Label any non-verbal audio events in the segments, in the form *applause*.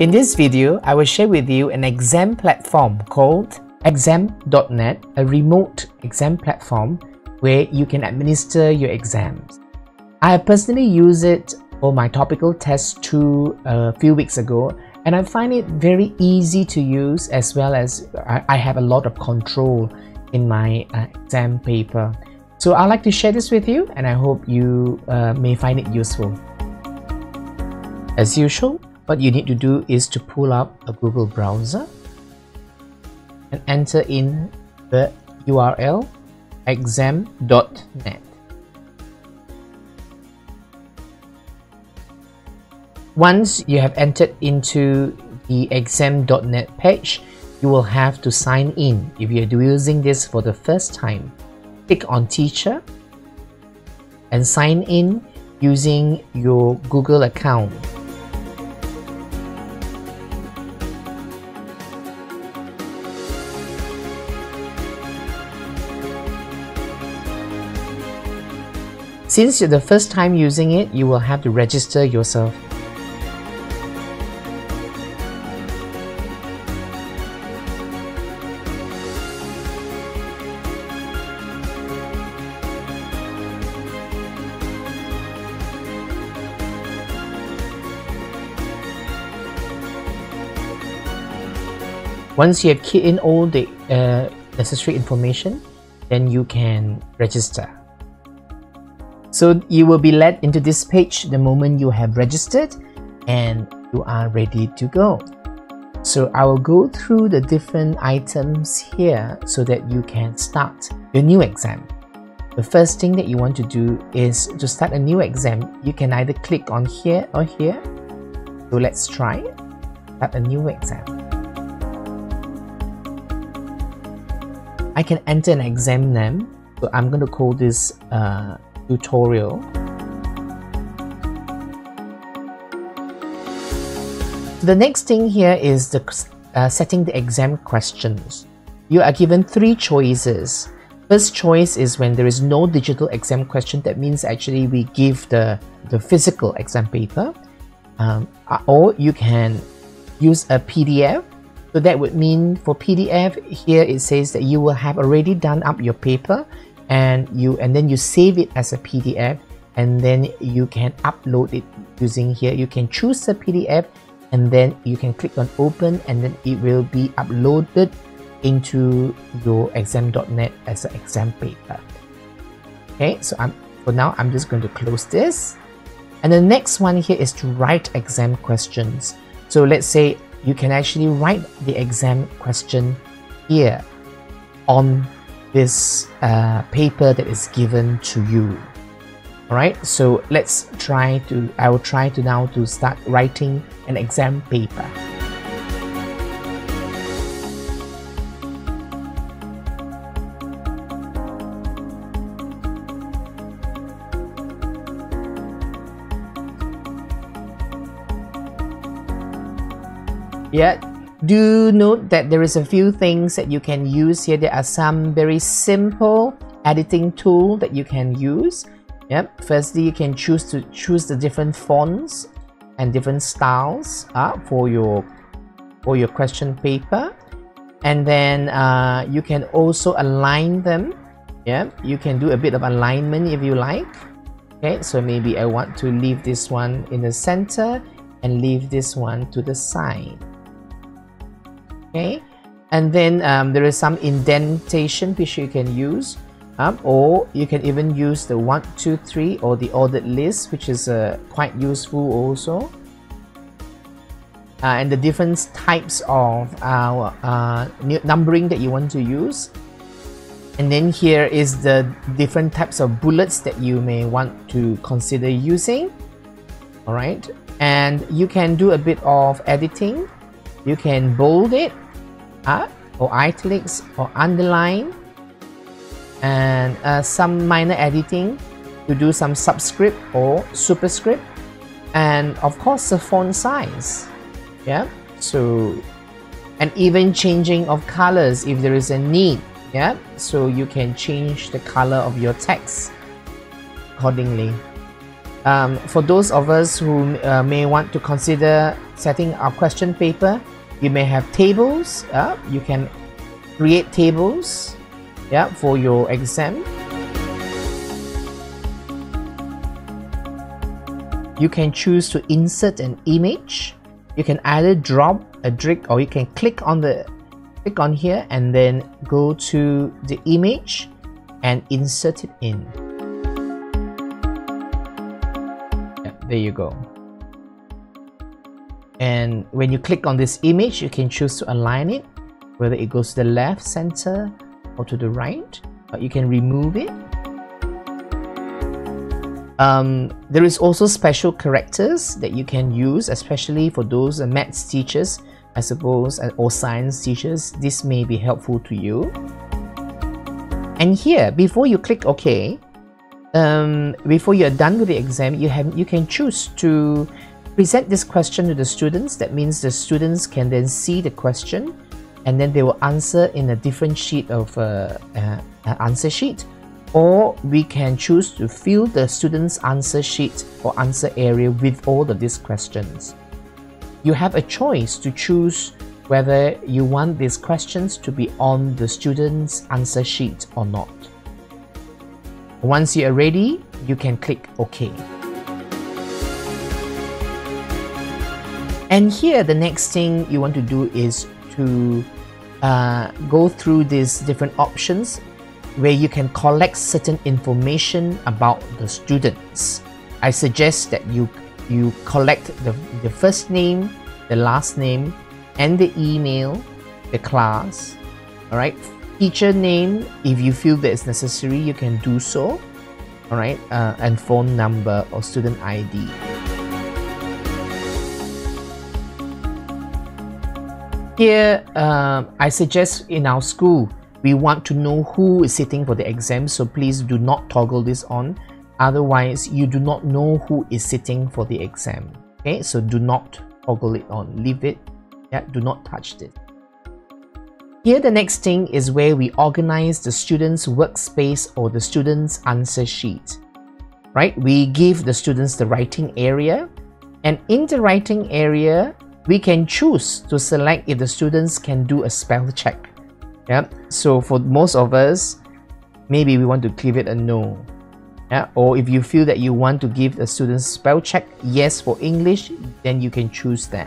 In this video, I will share with you an exam platform called exam.net, a remote exam platform where you can administer your exams. I personally used it for my topical test two a few weeks ago and I find it very easy to use as well as I have a lot of control in my uh, exam paper. So I'd like to share this with you and I hope you uh, may find it useful. As usual, what you need to do is to pull up a Google browser and enter in the URL exam.net. Once you have entered into the exam.net page, you will have to sign in. If you're using this for the first time, click on teacher and sign in using your Google account. Since you're the first time using it, you will have to register yourself. Once you have keyed in all the uh, necessary information, then you can register. So you will be led into this page the moment you have registered and you are ready to go. So I will go through the different items here so that you can start your new exam. The first thing that you want to do is to start a new exam. You can either click on here or here. So let's try start a new exam. I can enter an exam name. So I'm going to call this uh, tutorial. The next thing here is the uh, setting the exam questions. You are given three choices. First choice is when there is no digital exam question. That means actually we give the, the physical exam paper. Um, uh, or you can use a PDF so that would mean for PDF, here it says that you will have already done up your paper and you and then you save it as a PDF and then you can upload it using here. You can choose the PDF and then you can click on open and then it will be uploaded into your exam.net as an exam paper. Okay, so I'm for now I'm just going to close this. And the next one here is to write exam questions. So let's say you can actually write the exam question here on this uh, paper that is given to you. Alright so let's try to I will try to now to start writing an exam paper. Yeah, do note that there is a few things that you can use here. There are some very simple editing tool that you can use. Yep. Firstly, you can choose to choose the different fonts and different styles uh, for your for your question paper, and then uh, you can also align them. Yeah, you can do a bit of alignment if you like. Okay, so maybe I want to leave this one in the center and leave this one to the side okay? And then um, there is some indentation which you can use um, or you can even use the one two three or the ordered list which is uh, quite useful also. Uh, and the different types of uh numbering that you want to use. And then here is the different types of bullets that you may want to consider using. All right and you can do a bit of editing. You can bold it up or italics or underline. And uh, some minor editing to do some subscript or superscript. And of course the font size. Yeah? So and even changing of colors if there is a need. Yeah? So you can change the color of your text accordingly. Um, for those of us who uh, may want to consider setting our question paper, you may have tables. Uh, you can create tables yeah, for your exam. You can choose to insert an image. You can either drop a drag or you can click on the click on here and then go to the image and insert it in. Yeah, there you go. And when you click on this image, you can choose to align it, whether it goes to the left, center, or to the right. But you can remove it. Um, there is also special characters that you can use, especially for those uh, maths teachers, I suppose, uh, or science teachers. This may be helpful to you. And here, before you click OK, um, before you're done with the exam, you have you can choose to present this question to the students. That means the students can then see the question and then they will answer in a different sheet of uh, uh, answer sheet. Or we can choose to fill the student's answer sheet or answer area with all of these questions. You have a choice to choose whether you want these questions to be on the student's answer sheet or not. Once you are ready, you can click OK. And here, the next thing you want to do is to uh, go through these different options where you can collect certain information about the students. I suggest that you you collect the, the first name, the last name, and the email, the class, all right? Teacher name, if you feel that it's necessary, you can do so, all right? Uh, and phone number or student ID. Here, uh, I suggest in our school, we want to know who is sitting for the exam, so please do not toggle this on. Otherwise, you do not know who is sitting for the exam. Okay, so do not toggle it on. Leave it. Yeah, do not touch this. Here, the next thing is where we organize the student's workspace or the student's answer sheet. Right? We give the students the writing area, and in the writing area, we can choose to select if the students can do a spell check. Yeah. So for most of us, maybe we want to give it a no. Yeah. Or if you feel that you want to give the students spell check yes for English, then you can choose that.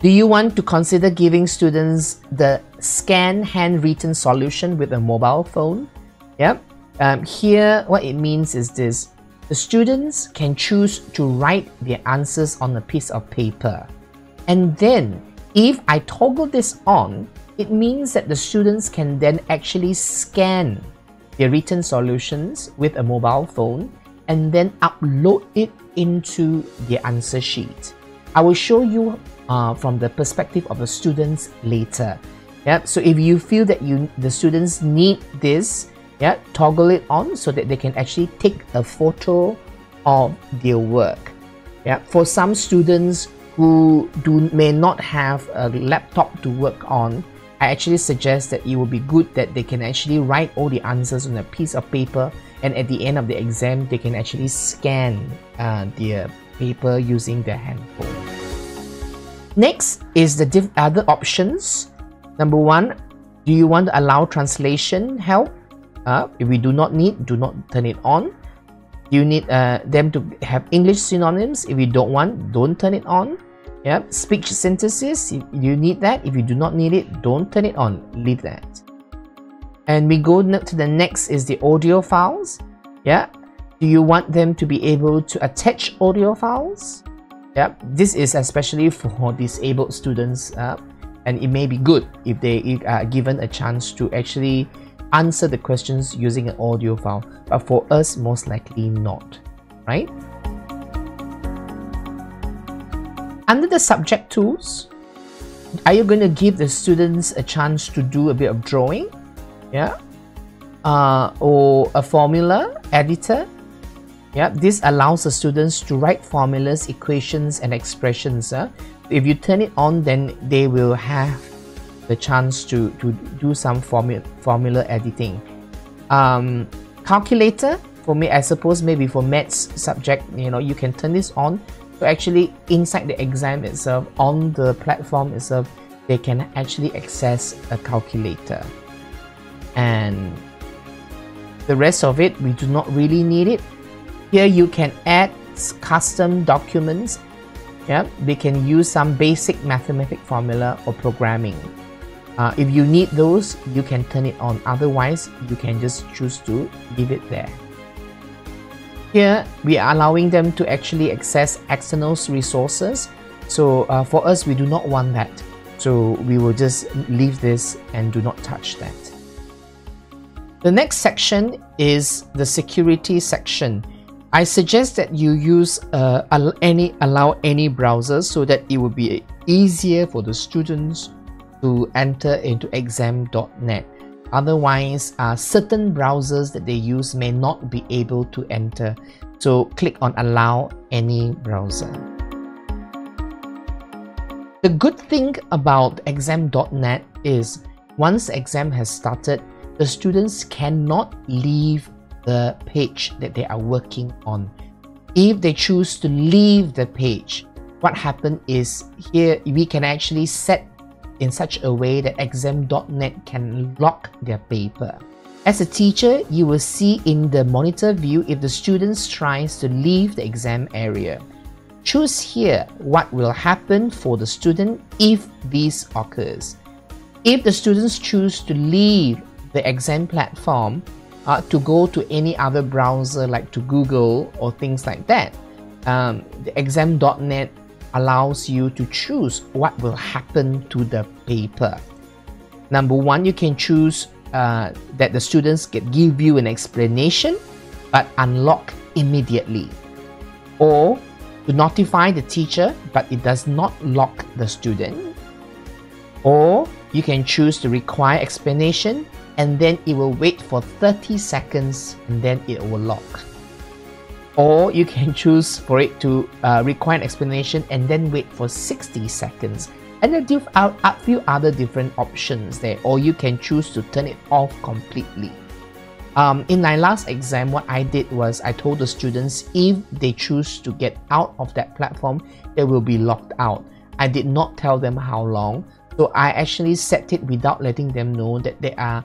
Do you want to consider giving students the scan handwritten solution with a mobile phone? Yeah. Um, here, what it means is this the students can choose to write their answers on a piece of paper. And then, if I toggle this on, it means that the students can then actually scan their written solutions with a mobile phone and then upload it into the answer sheet. I will show you uh, from the perspective of the students later. Yeah, so if you feel that you the students need this, yeah toggle it on so that they can actually take a photo of their work yeah for some students who do may not have a laptop to work on I actually suggest that it would be good that they can actually write all the answers on a piece of paper and at the end of the exam they can actually scan uh, their paper using their handphone. Next is the other options. Number one, do you want to allow translation help? Uh, if we do not need, do not turn it on. You need uh, them to have English synonyms. If you don't want, don't turn it on. Yeah, speech synthesis, you need that. If you do not need it, don't turn it on. Leave that. And we go to the next is the audio files. Yeah, do you want them to be able to attach audio files? Yeah, this is especially for *laughs* disabled students, uh, and it may be good if they are given a chance to actually answer the questions using an audio file, but for us, most likely not, right? Under the subject tools, are you going to give the students a chance to do a bit of drawing? Yeah. Uh, or a formula editor? Yeah, this allows the students to write formulas, equations, and expressions. Uh. If you turn it on, then they will have the chance to, to do some formula, formula editing. Um, calculator for me, I suppose maybe for maths subject, you know, you can turn this on. So actually inside the exam itself, on the platform itself, they can actually access a calculator. And the rest of it, we do not really need it. Here you can add custom documents. Yeah, we can use some basic mathematic formula or programming. Uh, if you need those, you can turn it on. Otherwise, you can just choose to leave it there. Here, we are allowing them to actually access external resources. So uh, for us, we do not want that. So we will just leave this and do not touch that. The next section is the security section. I suggest that you use uh, any allow any browser so that it will be easier for the students to enter into exam.net. Otherwise, uh, certain browsers that they use may not be able to enter. So click on allow any browser. The good thing about exam.net is once exam has started, the students cannot leave the page that they are working on. If they choose to leave the page, what happens is here we can actually set in such a way that exam.net can lock their paper. As a teacher, you will see in the monitor view if the students tries to leave the exam area. Choose here what will happen for the student if this occurs. If the students choose to leave the exam platform uh, to go to any other browser like to Google or things like that, um, the exam.net allows you to choose what will happen to the paper. Number one, you can choose uh, that the students can give you an explanation but unlock immediately. Or to notify the teacher but it does not lock the student. Or you can choose to require explanation and then it will wait for 30 seconds and then it will lock or you can choose for it to uh, require an explanation and then wait for 60 seconds. And then do a few other different options there or you can choose to turn it off completely. Um, in my last exam what I did was I told the students if they choose to get out of that platform they will be locked out. I did not tell them how long. So I actually set it without letting them know that they are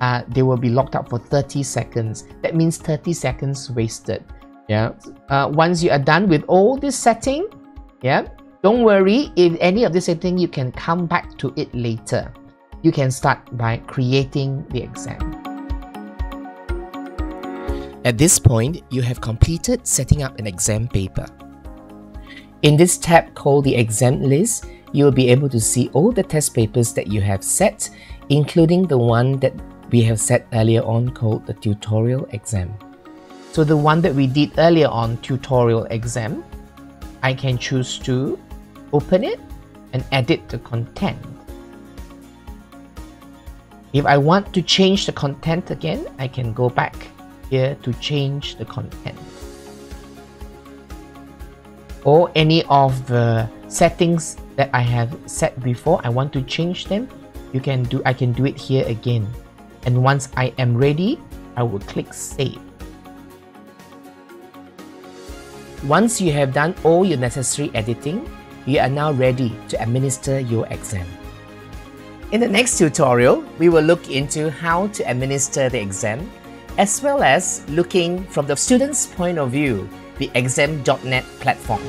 uh, they will be locked out for 30 seconds. That means 30 seconds wasted yeah. Uh, once you are done with all this setting yeah don't worry. If any of this setting you can come back to it later. You can start by creating the exam. At this point you have completed setting up an exam paper. In this tab called the exam list you will be able to see all the test papers that you have set including the one that we have set earlier on called the tutorial exam so the one that we did earlier on tutorial exam, I can choose to open it and edit the content. If I want to change the content again, I can go back here to change the content. Or any of the settings that I have set before, I want to change them, you can do I can do it here again. And once I am ready, I will click save. Once you have done all your necessary editing, you are now ready to administer your exam. In the next tutorial, we will look into how to administer the exam, as well as looking from the student's point of view, the exam.net platform.